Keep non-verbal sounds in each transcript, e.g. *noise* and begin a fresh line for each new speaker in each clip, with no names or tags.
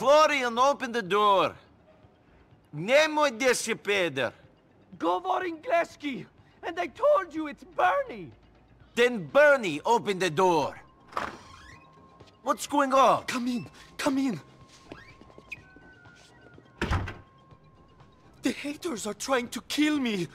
Florian, open the door. Nemoj desce Peder.
Govor Ingleski! And I told you it's Bernie!
Then Bernie, open the door. What's going on?
Come in, come in. The haters are trying to kill me.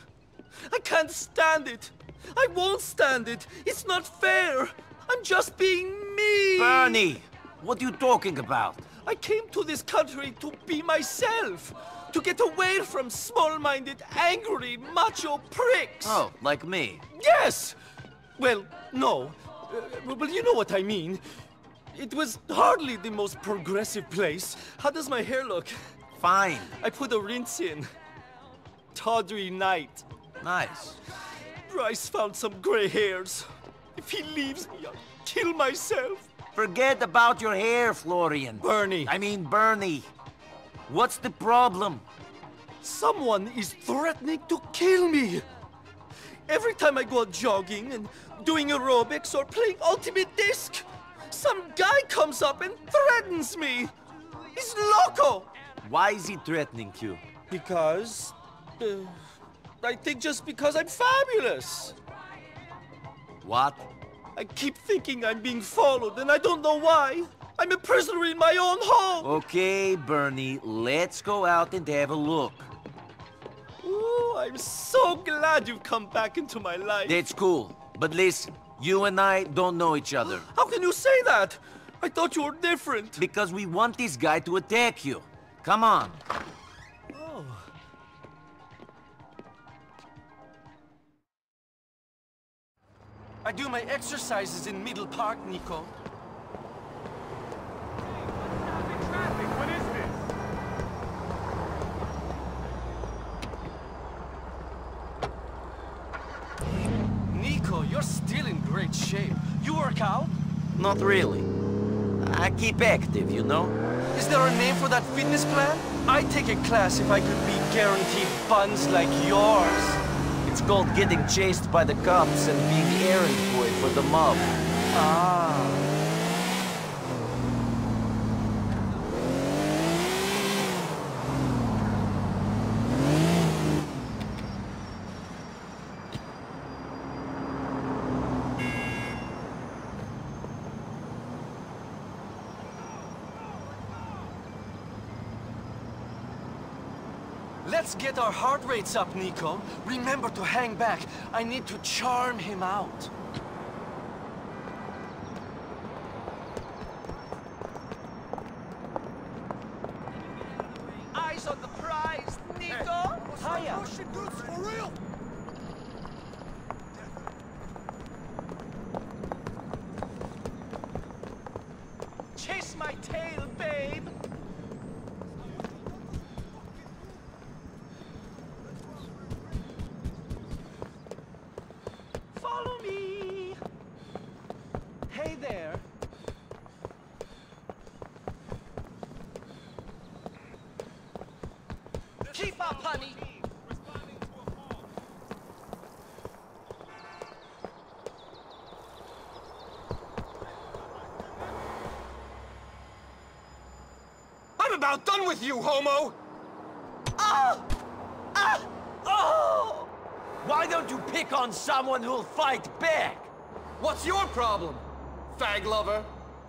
I can't stand it. I won't stand it. It's not fair. I'm just being me.
Bernie, what are you talking about?
I came to this country to be myself. To get away from small-minded, angry, macho pricks.
Oh, like me.
Yes! Well, no. Uh, well, you know what I mean. It was hardly the most progressive place. How does my hair look?
Fine.
I put a rinse in. Tawdry night.
Nice.
Bryce found some gray hairs. If he leaves me, I'll kill myself.
Forget about your hair, Florian.
Bernie.
I mean Bernie. What's the problem?
Someone is threatening to kill me. Every time I go out jogging and doing aerobics or playing Ultimate Disc, some guy comes up and threatens me. He's loco.
Why is he threatening you?
Because... Uh, I think just because I'm fabulous.
What?
I keep thinking I'm being followed and I don't know why. I'm a prisoner in my own home.
Okay, Bernie, let's go out and have a look.
Ooh, I'm so glad you've come back into my life.
That's cool. But listen, you and I don't know each other. *gasps*
How can you say that? I thought you were different.
Because we want this guy to attack you. Come on.
I do my exercises in Middle Park, Nico.
What is this?
Nico, you're still in great shape. You work out?
Not really. I keep active, you know?
Is there a name for that fitness plan? I'd take a class if I could be guaranteed buns like yours.
It's called getting chased by the cops and being errand boy for the mob.
Ah. Let's get our heart rates up, Nico. Remember to hang back. I need to charm him out. Eyes on the prize, Nico! Hiya! Chase my tail, babe! There! Keep up, honey!
I'm about done with you, homo!
Ah! Ah! Oh!
Why don't you pick on someone who'll fight back?
What's your problem, fag lover?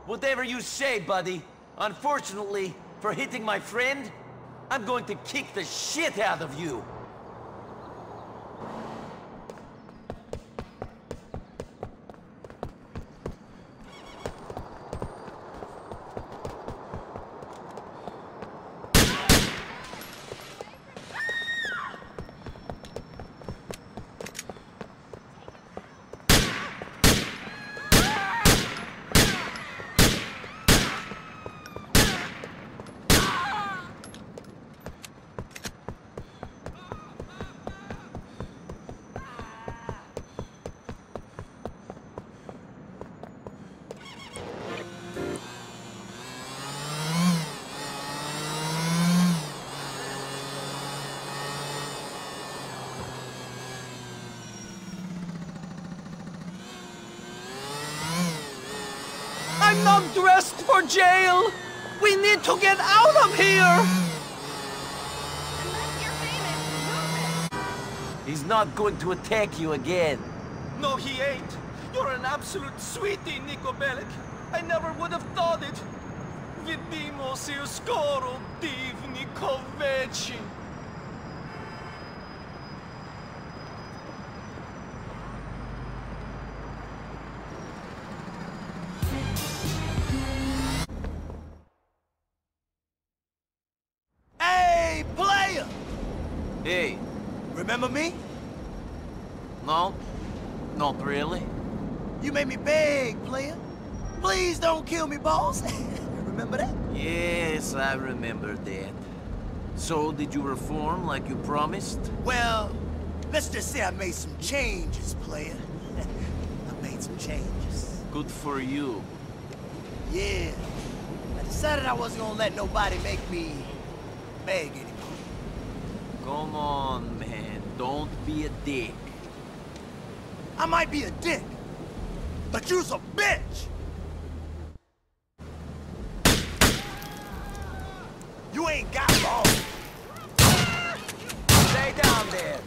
Whatever you say, buddy. Unfortunately, for hitting my friend, I'm going to kick the shit out of you.
I'm not dressed for jail! We need to get out of here!
Unless you're famous, move it!
He's not going to attack you again.
No, he ain't. You're an absolute sweetie, Nico Bellic. I never would have thought it. Vidimos il skoro divni
Hey,
Remember me?
no? Not really.
You made me beg, player. Please don't kill me, boss. *laughs* Remember that?
Yes, I remember that. So, did you reform like you promised?
Well, let's just say I made some changes, player. *laughs* I made some changes.
Good for you.
Yeah. I decided I wasn't gonna let nobody make me beg anymore.
Come on, man. Don't be a dick.
I might be a dick, but you's a bitch! You ain't got balls.
Stay down there.